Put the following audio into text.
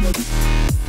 Let's go.